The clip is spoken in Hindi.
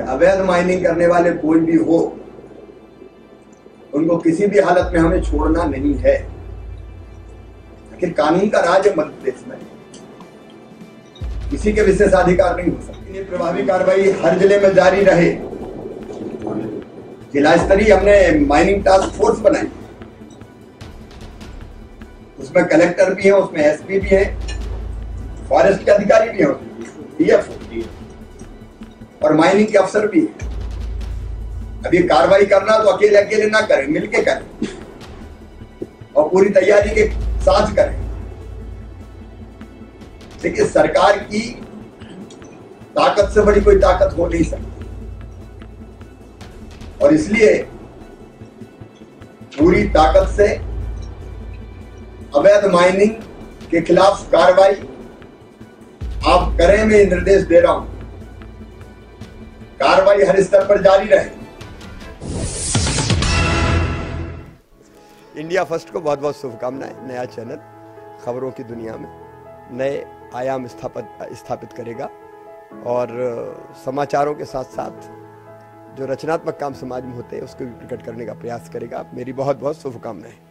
अवैध माइनिंग करने वाले कोई भी हो, उनको किसी भी हालत में हमें छोड़ना नहीं है। आखिर कानून का राज मध्य प्रदेश में। किसी के विशेषाधिकार नहीं हो सकते। प्रभावी कार्रवाई हर ज़िले में जारी रहे। जिला स्तरीय हमने माइनिंग टास्क फोर्स बनाई। उसमें कलेक्टर भी है, उसमें एसपी भी है फॉरेस्ट के अधिकारी भी हैं डीएफ और माइनिंग के अफसर भी है। अब ये कार्रवाई करना तो अकेले अकेले ना करें, मिलके करें। और पूरी तैयारी के साथ करें। देखिए सरकार की ताकत से बड़ी कोई ताकत हो नहीं सकती। और इसलिए पूरी ताकत से अवैध माइनिंग के खिलाफ कार्रवाई आप करें, मैं निर्देश दे रहा हूँ। कार्रवाई हर स्तर पर जारी रहे इंडिया फ़र्स्ट को बहुत बहुत शुभकामनाएँ, नया चैनल, खबरों की दुनिया में, नए आयाम स्थापित स्थापित करेगा। और समाचारों के साथ साथ जो रचनात्मक काम समाज में होते हैं, उसको भी प्रकट करने का प्रयास करेगा। मेरी बहुत बहुत शुभकामनाएँ।